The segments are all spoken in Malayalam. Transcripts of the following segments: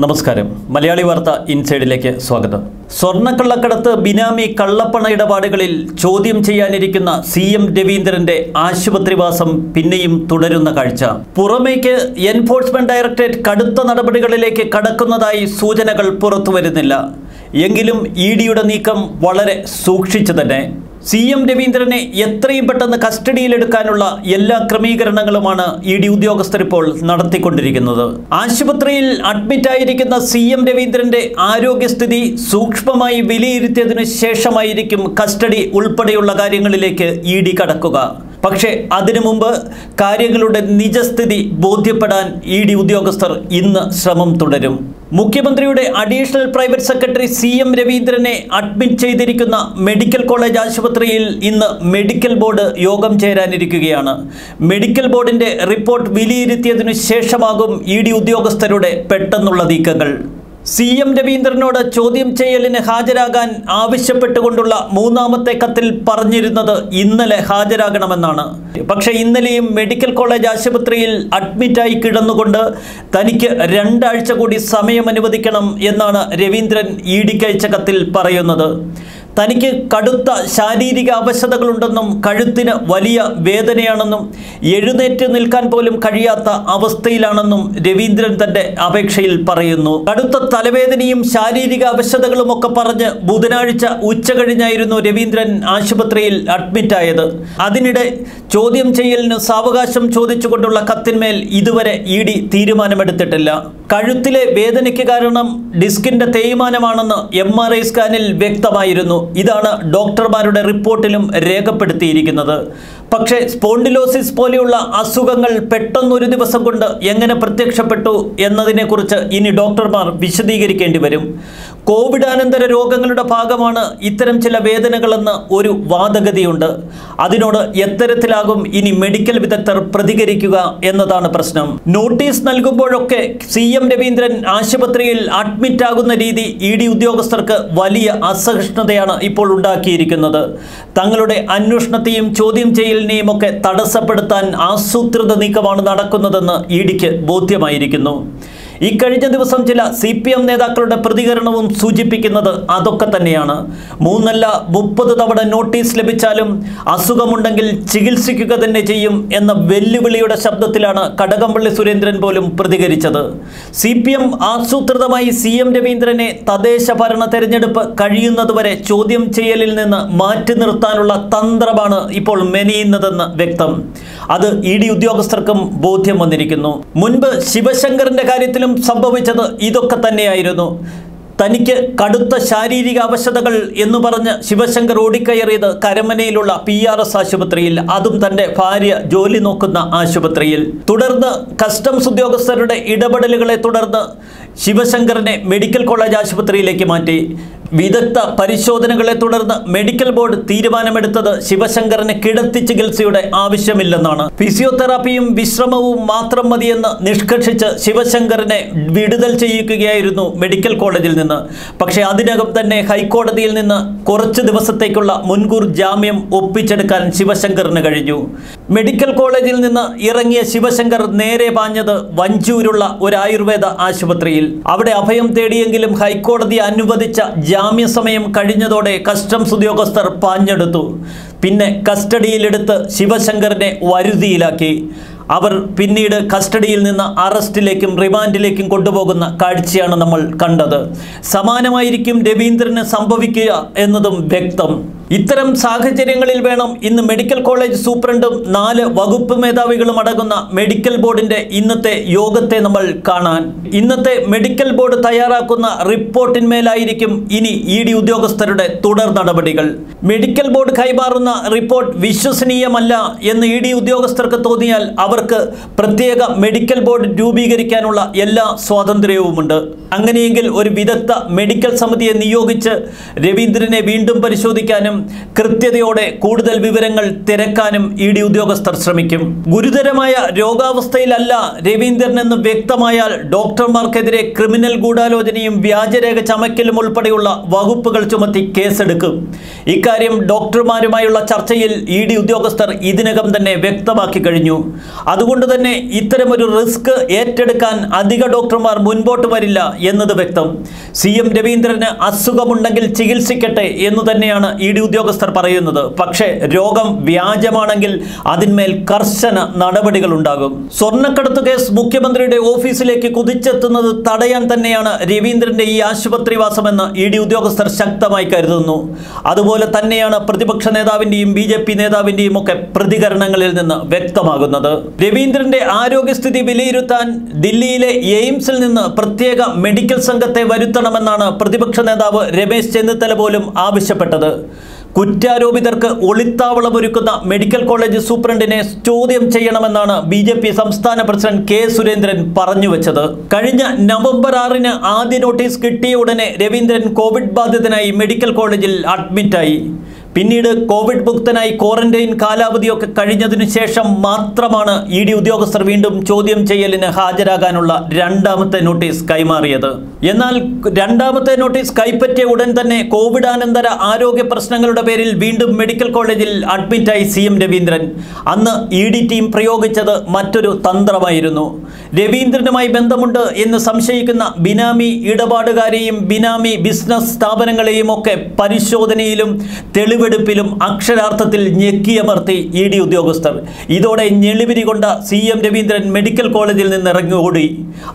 നമസ്കാരം. മലയാളി വാർത്ത ഇൻസൈഡിലേക്ക് സ്വാഗതം. സ്വർണക്കള്ളക്കടത്ത് ബിനാമി കള്ളപ്പണ ഇടപാടുകളിൽ ചോദ്യം ചെയ്യാനിരിക്കുന്ന സി എം രവീന്ദ്രന്റെ ആശുപത്രിവാസം പിന്നെയും തുടരുന്ന കാഴ്ച. പുറമേക്ക് എൻഫോഴ്സ്മെന്റ് ഡയറക്ടറേറ്റ് കടുത്ത നടപടികളിലേക്ക് കടക്കുന്നതായി സൂചനകൾ പുറത്തുവരുന്നില്ല. എങ്കിലും ഇ ഡിയുടെ നീക്കം വളരെ സൂക്ഷിച്ചു തന്നെ. സി എം രവീന്ദ്രനെ എത്രയും പെട്ടെന്ന് കസ്റ്റഡിയിലെടുക്കാനുള്ള എല്ലാ ക്രമീകരണങ്ങളുമാണ് ഇ ഡി ഉദ്യോഗസ്ഥർ ഇപ്പോൾ നടത്തിക്കൊണ്ടിരിക്കുന്നത്. ആശുപത്രിയിൽ അഡ്മിറ്റ് ആയിരിക്കുന്ന സി എം രവീന്ദ്രന്റെ ആരോഗ്യസ്ഥിതി സൂക്ഷ്മമായി വിലയിരുത്തിയതിനു ശേഷമായിരിക്കും കസ്റ്റഡി ഉൾപ്പെടെയുള്ള കാര്യങ്ങളിലേക്ക് ഇ ഡി കടക്കുക. പക്ഷേ അതിനു മുമ്പ് കാര്യങ്ങളുടെ നിജസ്ഥിതി ബോധ്യപ്പെടാൻ ഇ ഡി ഉദ്യോഗസ്ഥർ ഇന്ന് ശ്രമം തുടരും. മുഖ്യമന്ത്രിയുടെ additional private secretary C M രവീന്ദ്രനെ admit ചെയ്തിരിക്കുന്ന മെഡിക്കൽ കോളേജ് ആശുപത്രിയിൽ ഇന്ന് മെഡിക്കൽ ബോർഡ് യോഗം ചേരാനിരിക്കുകയാണ്. മെഡിക്കൽ ബോർഡിന്റെ റിപ്പോർട്ട് വിലയിരുത്തിയതിനു ശേഷമാകും ഇ ഉദ്യോഗസ്ഥരുടെ പെട്ടെന്നുള്ള നീക്കങ്ങൾ. സി എം രവീന്ദ്രനോട് ചോദ്യം ചെയ്യലിന് ഹാജരാകാൻ ആവശ്യപ്പെട്ടുകൊണ്ടുള്ള മൂന്നാമത്തെ കത്തിൽ പറഞ്ഞിരുന്നത് ഇന്നലെ ഹാജരാകണമെന്നാണ്. പക്ഷേ ഇന്നലെയും മെഡിക്കൽ കോളേജ് ആശുപത്രിയിൽ അഡ്മിറ്റായി കിടന്നുകൊണ്ട് തനിക്ക് രണ്ടാഴ്ച കൂടി സമയം അനുവദിക്കണം എന്നാണ് രവീന്ദ്രൻ ഇ ഡിക്കയച്ച കത്തിൽ പറയുന്നത്. തനിക്ക് കടുത്ത ശാരീരിക അവശതകളുണ്ടെന്നും കഴുത്തിന് വലിയ വേദനയാണെന്നും എഴുന്നേറ്റ് നിൽക്കാൻ പോലും കഴിയാത്ത അവസ്ഥയിലാണെന്നും രവീന്ദ്രൻ തന്റെ അപേക്ഷയിൽ പറയുന്നു. കടുത്ത തലവേദനയും ശാരീരിക അവശതകളും ഒക്കെ പറഞ്ഞ് ബുധനാഴ്ച ഉച്ച കഴിഞ്ഞായിരുന്നു രവീന്ദ്രൻ ആശുപത്രിയിൽ അഡ്മിറ്റായത്. അതിനിടെ ചോദ്യം ചെയ്യലിന് സാവകാശം ചോദിച്ചുകൊണ്ടുള്ള കത്തിന്മേൽ ഇതുവരെ ഇ ഡി തീരുമാനമെടുത്തിട്ടില്ല. കഴുത്തിലെ വേദനയ്ക്ക് കാരണം ഡിസ്കിന്റെ തേയ്മാനമാണെന്ന് എം ആർ ഐ സ്കാനിൽ വ്യക്തമായിരുന്നു. ഇതാണ് ഡോക്ടർമാരുടെ റിപ്പോർട്ടിലും രേഖപ്പെടുത്തിയിരിക്കുന്നത്. പക്ഷേ സ്പോണ്ടിലോസിസ് പോലെയുള്ള അസുഖങ്ങൾ പെട്ടെന്നൊരു ദിവസം കൊണ്ട് എങ്ങനെ പ്രത്യക്ഷപ്പെട്ടു എന്നതിനെക്കുറിച്ച് ഇനി ഡോക്ടർമാർ വിശദീകരിക്കേണ്ടി വരും. കോവിഡാനന്തര രോഗങ്ങളുടെ ഭാഗമാണ് ഇത്തരം ചില വേദനകളെന്ന് ഒരു വാദഗതിയുണ്ട്. അതിനോട് എത്തരത്തിലാകും ഇനി മെഡിക്കൽ വിദഗ്ധർ പ്രതികരിക്കുക എന്നതാണ് പ്രശ്നം. നോട്ടീസ് നൽകുമ്പോഴൊക്കെ സി എം രവീന്ദ്രൻ ആശുപത്രിയിൽ അഡ്മിറ്റ് ആകുന്ന രീതി ഇ ഡി ഉദ്യോഗസ്ഥർക്ക് വലിയ അസഹിഷ്ണുതയാണ് ഇപ്പോൾ ഉണ്ടാക്കിയിരിക്കുന്നത്. തങ്ങളുടെ അന്വേഷണത്തെയും ചോദ്യം ചെയ്യലിനെയും ഒക്കെ തടസ്സപ്പെടുത്താൻ ആസൂത്രിത നീക്കമാണ് നടക്കുന്നതെന്ന് ഇ ഡിക്ക് ബോധ്യമായിരിക്കുന്നു. ഇക്കഴിഞ്ഞ ദിവസം ചില സി പി എം നേതാക്കളുടെ പ്രതികരണവും സൂചിപ്പിക്കുന്നത് അതൊക്കെ തന്നെയാണ്. മൂന്നല്ല മുപ്പത് തവണ നോട്ടീസ് ലഭിച്ചാലും അസുഖമുണ്ടെങ്കിൽ ചികിത്സിക്കുക തന്നെ ചെയ്യും എന്ന വെല്ലുവിളിയുടെ ശബ്ദത്തിലാണ് കടകംപള്ളി സുരേന്ദ്രൻ പോലും പ്രതികരിച്ചത്. സി പി എം ആസൂത്രിതമായി സി എം രവീന്ദ്രനെ തദ്ദേശ ഭരണ തെരഞ്ഞെടുപ്പ് കഴിയുന്നതുവരെ ചോദ്യം ചെയ്യലിൽ നിന്ന് മാറ്റി നിർത്താനുള്ള തന്ത്രമാണ് ഇപ്പോൾ മെനയുന്നതെന്ന് വ്യക്തം. അത് ഇ ഡി ഉദ്യോഗസ്ഥർക്കും ബോധ്യം വന്നിരിക്കുന്നു. മുൻപ് ശിവശങ്കറിന്റെ കാര്യത്തിലും സംഭവിച്ചത് ഇതൊക്കെ തന്നെയായിരുന്നു. തനിക്ക് കടുത്ത ശാരീരിക അവശതകൾ എന്ന് പറഞ്ഞ് ശിവശങ്കർ ഓടിക്കയറിയത് കരമനയിലുള്ള പി ആർ എസ് ആശുപത്രിയിൽ അതും തന്റെ ഭാര്യ ജോലി നോക്കുന്ന ആശുപത്രിയിൽ. തുടർന്ന് കസ്റ്റംസ് ഉദ്യോഗസ്ഥരുടെ ഇടപെടലുകളെ തുടർന്ന് ശിവശങ്കറിനെ മെഡിക്കൽ കോളേജ് ആശുപത്രിയിലേക്ക് മാറ്റി. വിദഗ്ധ പരിശോധനകളെ തുടർന്ന് മെഡിക്കൽ ബോർഡ് തീരുമാനമെടുത്തത് ശിവശങ്കറിന് കിടത്തി ചികിത്സയുടെ ആവശ്യമില്ലെന്നാണ്. ഫിസിയോതെറാപ്പിയും വിശ്രമവും മാത്രം മതിയെന്ന് നിഷ്കർഷിച്ച് ശിവശങ്കറിനെ വിടുതൽ ചെയ്യിക്കുകയായിരുന്നു മെഡിക്കൽ കോളേജിൽ നിന്ന്. പക്ഷേ അതിനകം തന്നെ ഹൈക്കോടതിയിൽ നിന്ന് കുറച്ച് ദിവസത്തേക്കുള്ള മുൻകൂർ ജാമ്യം ഒപ്പിച്ചെടുക്കാൻ ശിവശങ്കറിന് കഴിഞ്ഞു. മെഡിക്കൽ കോളേജിൽ നിന്ന് ഇറങ്ങിയ ശിവശങ്കർ നേരെ പാഞ്ഞത് വഞ്ചൂരുള്ള ഒരു ആയുർവേദ ആശുപത്രിയിൽ. അവിടെ അഭയം തേടിയെങ്കിലും ഹൈക്കോടതി അനുവദിച്ച ജാമ്യ സമയം കഴിഞ്ഞതോടെ കസ്റ്റംസ് ഉദ്യോഗസ്ഥർ പാഞ്ഞെടുത്തു. പിന്നെ കസ്റ്റഡിയിലെടുത്ത് ശിവശങ്കറിനെ വരുതിയിലാക്കി. അവർ പിന്നീട് കസ്റ്റഡിയിൽ നിന്ന് അറസ്റ്റിലേക്കും റിമാൻഡിലേക്കും കൊണ്ടുപോകുന്ന കാഴ്ചയാണ് നമ്മൾ കണ്ടത്. സമാനമായിരിക്കും രവീന്ദ്രന് സംഭവിക്കുക എന്നതും വ്യക്തം. ഇത്തരം സാഹചര്യങ്ങളിൽ വേണം ഇന്ന് മെഡിക്കൽ കോളേജ് സൂപ്രണ്ടും നാല് വകുപ്പ് മേധാവികളും അടങ്ങുന്ന മെഡിക്കൽ ബോർഡിന്റെ ഇന്നത്തെ യോഗത്തെ നമ്മൾ കാണാൻ. ഇന്നത്തെ മെഡിക്കൽ ബോർഡ് തയ്യാറാക്കുന്ന റിപ്പോർട്ടിന്മേലായിരിക്കും ഇനി ഇ ഡി ഉദ്യോഗസ്ഥരുടെ തുടർ നടപടികൾ. മെഡിക്കൽ ബോർഡ് കൈമാറുന്ന റിപ്പോർട്ട് വിശ്വസനീയമല്ല എന്ന് ഇ ഡി ഉദ്യോഗസ്ഥർക്ക് തോന്നിയാൽ അവർക്ക് പ്രത്യേക മെഡിക്കൽ ബോർഡ് രൂപീകരിക്കാനുള്ള എല്ലാ സ്വാതന്ത്ര്യവുമുണ്ട്. അങ്ങനെയെങ്കിൽ ഒരു വിദഗ്ധ മെഡിക്കൽ സമിതിയെ നിയോഗിച്ച് രവീന്ദ്രനെ വീണ്ടും പരിശോധിക്കാനും കൃത്യതയോടെ കൂടുതൽ വിവരങ്ങൾ തിരക്കാനും ഇ ഡി ഉദ്യോഗസ്ഥർ ശ്രമിക്കും. ഗുരുതരമായ രോഗാവസ്ഥയിലല്ല രവീന്ദ്രൻ എന്ന് വ്യക്തമായാൽ ഡോക്ടർമാർക്കെതിരെ ക്രിമിനൽ ഗൂഢാലോചനയും വ്യാജരേഖ ചമയ്ക്കലും ഉൾപ്പെടെയുള്ള വകുപ്പുകൾ ചുമത്തി കേസെടുക്കും. ഇക്കാര്യം ഡോക്ടർമാരുമായുള്ള ചർച്ചയിൽ ഇ ഡി ഉദ്യോഗസ്ഥർ ഇതിനകം തന്നെ വ്യക്തമാക്കി കഴിഞ്ഞു. അതുകൊണ്ട് തന്നെ ഇത്തരമൊരു റിസ്ക് ഏറ്റെടുക്കാൻ അധിക ഡോക്ടർമാർ മുൻപോട്ട് വരില്ല എന്നത് വ്യക്തം. സി എം രവീന്ദ്രന് അസുഖമുണ്ടെങ്കിൽ ചികിത്സിക്കട്ടെ എന്ന് തന്നെയാണ് ഇ ഡി ഉദ്യോഗസ്ഥർ പറയുന്നത് പക്ഷേ രോഗം വ്യാജമാണെങ്കിൽ അതിന്മേൽ കർശന നടപടികൾ ഉണ്ടാകും സ്വർണക്കടത്ത് കേസ് മുഖ്യമന്ത്രിയുടെ ഓഫീസിലേക്ക് കുതിച്ചെത്തുന്നത് തടയാൻ തന്നെയാണ് രവീന്ദ്രന്റെ ഈ ആശുപത്രിവാസമെന്ന് ഇ ഡി ഉദ്യോഗസ്ഥർ ശക്തമായി കരുതുന്നു. അതുപോലെ തന്നെയാണ് പ്രതിപക്ഷ നേതാവിന്റെയും ബി ജെ പി നേതാവിന്റെയും ഒക്കെ പ്രതികരണങ്ങളിൽ നിന്ന് വ്യക്തമാകുന്നത്. രവീന്ദ്രന്റെ ആരോഗ്യസ്ഥിതി വിലയിരുത്താൻ ദില്ലിയിലെ എയിംസിൽ നിന്ന് പ്രത്യേക മെഡിക്കൽ സംഘത്തെ വരുത്തണമെന്നാണ് പ്രതിപക്ഷ നേതാവ് രമേശ് ചെന്നിത്തല പോലും ആവശ്യപ്പെട്ടത്. കുറ്റാരോപിതർക്ക് ഒളിത്താവളം ഒരുക്കുന്ന മെഡിക്കൽ കോളേജ് സൂപ്രണ്ടിനെ ചോദ്യം ചെയ്യണമെന്നാണ് ബി ജെ പി സംസ്ഥാന പ്രസിഡന്റ് കെ സുരേന്ദ്രൻ പറഞ്ഞു വെച്ചത്. കഴിഞ്ഞ നവംബർ ആറിന് ആദ്യ നോട്ടീസ് കിട്ടിയ ഉടനെ രവീന്ദ്രൻ കോവിഡ് ബാധിതനായി മെഡിക്കൽ കോളേജിൽ അഡ്മിറ്റായി. പിന്നീട് കോവിഡ് മുക്തനായി ക്വാറന്റൈൻ കാലാവധിയൊക്കെ കഴിഞ്ഞതിനു ശേഷം മാത്രമാണ് ഇ ഡി ഉദ്യോഗസ്ഥർ വീണ്ടും ചോദ്യം ചെയ്യലിന് ഹാജരാകാനുള്ള രണ്ടാമത്തെ നോട്ടീസ് കൈമാറിയത്. എന്നാൽ രണ്ടാമത്തെ നോട്ടീസ് കൈപ്പറ്റിയ ഉടൻ തന്നെ കോവിഡാനന്തര ആരോഗ്യ പ്രശ്നങ്ങളുടെ പേരിൽ വീണ്ടും മെഡിക്കൽ കോളേജിൽ അഡ്മിറ്റായി സി എം രവീന്ദ്രൻ. അന്ന് ഇ ഡി ടീം പ്രയോഗിച്ചത് മറ്റൊരു തന്ത്രമായിരുന്നു. രവീന്ദ്രനുമായി ബന്ധമുണ്ട് എന്ന് സംശയിക്കുന്ന ബിനാമി ഇടപാടുകാരെയും ബിനാമി ബിസിനസ് സ്ഥാപനങ്ങളെയും ഒക്കെ പരിശോധനയിലും തെളിവെടുപ്പിലും അക്ഷരാർത്ഥത്തിൽ ഞെക്കിയമർത്തി ഇ ഡി ഉദ്യോഗസ്ഥർ. ഇതോടെ ഞെളിവിരി കൊണ്ട സി എം രവീന്ദ്രൻ മെഡിക്കൽ കോളേജിൽ നിന്ന് ഇറങ്ങി ഓടി.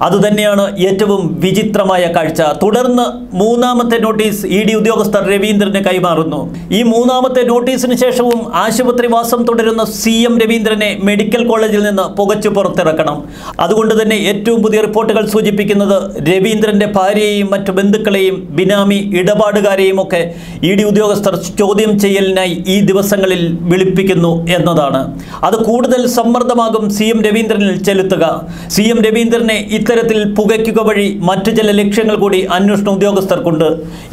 അതുതന്നെയാണ് ഏറ്റവും വിചിത്രമായ കാഴ്ച. തുടർന്ന് മൂന്നാമത്തെ നോട്ടീസ് ഇ ഡി ഉദ്യോഗസ്ഥർ രവീന്ദ്രന് കൈമാറുന്നു. ഈ മൂന്നാമത്തെ നോട്ടീസിന് ശേഷവും ആശുപത്രി വാസം തുടരുന്ന സി എം രവീന്ദ്രനെ മെഡിക്കൽ കോളേജിൽ നിന്ന് പുകച്ചു പുറത്തിറക്കണം. അതുകൊണ്ട് തന്നെ ഏറ്റവും പുതിയ റിപ്പോർട്ടുകൾ സൂചിപ്പിക്കുന്നത് രവീന്ദ്രന്റെ ഭാര്യയെയും മറ്റു ബന്ധുക്കളെയും ബിനാമി ഇടപാടുകാരെയും ഒക്കെ ഇ ഡി ഉദ്യോഗസ്ഥർ ചോദ്യം ചെയ്യലിനായി ഈ ദിവസങ്ങളിൽ വിളിപ്പിക്കുന്നു എന്നതാണ്. അത് കൂടുതൽ സമ്മർദ്ദമാകും സി എം രവീന്ദ്രനിൽ ചെലുത്തുക. സി എം രവീന്ദ്രനെ ഇത്തരത്തിൽ പുകയ്ക്കുക വഴി മറ്റു ചില ലക്ഷ്യങ്ങൾ കൂടി അന്വേഷണ ഉദ്യോഗസ്ഥർക്കുണ്ട്.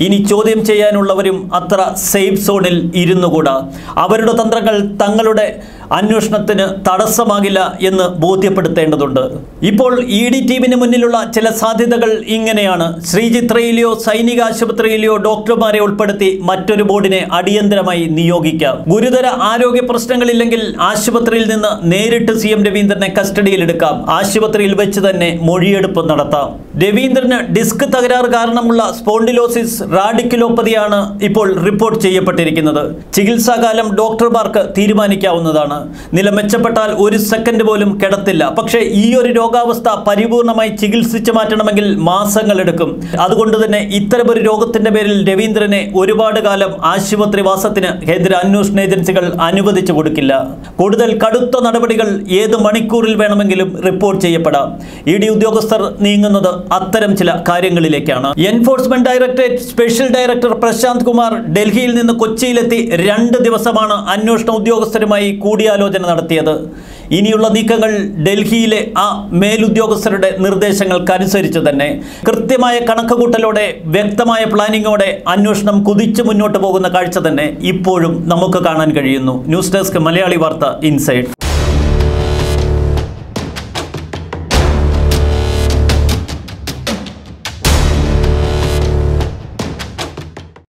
ഇനി ചോദ്യം ചെയ്യാനുള്ളവരും അത്ര സേഫ് സോണിൽ ഇരുന്നുകൂടാ. അവരുടെ തന്ത്രങ്ങൾ തങ്ങളുടെ അന്വേഷണത്തിന് തടസ്സമാകില്ല എന്ന് ബോധ്യപ്പെടുത്തേണ്ടതുണ്ട്. ഇപ്പോൾ ഇ ഡി ടീമിന് മുന്നിലുള്ള ചില സാധ്യതകൾ ഇങ്ങനെയാണ്. ശ്രീചിത്രയിലെയോ സൈനിക ആശുപത്രിയിലെയോ ഡോക്ടർമാരെ ഉൾപ്പെടുത്തി മറ്റൊരു ബോർഡിനെ അടിയന്തരമായി നിയോഗിക്കാം. ഗുരുതര ആരോഗ്യ പ്രശ്നങ്ങളില്ലെങ്കിൽ ആശുപത്രിയിൽ നിന്ന് നേരിട്ട് സി എം രവീന്ദ്രനെ കസ്റ്റഡിയിലെടുക്കാം. ആശുപത്രിയിൽ വെച്ച് തന്നെ മൊഴിയെടുപ്പ് നടത്താം. രവീന്ദ്രന് ഡിസ്ക് തകരാർ കാരണമുള്ള സ്പോണ്ടിലോസിസ് റാഡിക്കുലോപ്പതിയാണ് ഇപ്പോൾ റിപ്പോർട്ട് ചെയ്യപ്പെട്ടിരിക്കുന്നത്. ചികിത്സാകാലം ഡോക്ടർമാർക്ക് തീരുമാനിക്കാവുന്നതാണ്. നില മെച്ചപ്പെട്ടാൽ ഒരു സെക്കൻഡ് പോലും കിടത്തില്ല. പക്ഷേ ഈ ഒരു രോഗാവസ്ഥ പരിപൂർണമായി ചികിത്സിച്ചു മാറ്റണമെങ്കിൽ മാസങ്ങൾ എടുക്കും. അതുകൊണ്ട് തന്നെ ഇത്തരമൊരു രോഗത്തിന്റെ പേരിൽ രവീന്ദ്രനെ ഒരുപാട് കാലം ആശുപത്രി വാസത്തിന് കേന്ദ്ര അന്വേഷണ ഏജൻസികൾ അനുവദിച്ചു കൊടുക്കില്ല. കൂടുതൽ കടുത്ത നടപടികൾ ഏത് മണിക്കൂറിൽ വേണമെങ്കിലും റിപ്പോർട്ട് ചെയ്യപ്പെടാം. ഇ ഉദ്യോഗസ്ഥർ നീങ്ങുന്നത് അത്തരം ചില കാര്യങ്ങളിലേക്കാണ്. Enforcement directorate special director Prashant Kumar ഡൽഹിയിൽ നിന്ന് കൊച്ചിയിലെത്തി രണ്ട് ദിവസമാണ് അന്വേഷണ ഉദ്യോഗസ്ഥരുമായി കൂടിയാലോചന നടത്തിയത്. ഇനിയുള്ള നീക്കങ്ങൾ ഡൽഹിയിലെ ആ മേലുദ്യോഗസ്ഥരുടെ നിർദ്ദേശങ്ങൾക്കനുസരിച്ച് തന്നെ. കൃത്യമായ കണക്കുകൂട്ടലോടെ വ്യക്തമായ പ്ലാനിങ്ങോടെ അന്വേഷണം കുതിച്ചു മുന്നോട്ട് പോകുന്ന കാഴ്ച തന്നെ ഇപ്പോഴും നമുക്ക് കാണാൻ കഴിയുന്നു. ന്യൂസ് ഡെസ്ക് മലയാളി വാർത്ത ഇൻസൈഡ്.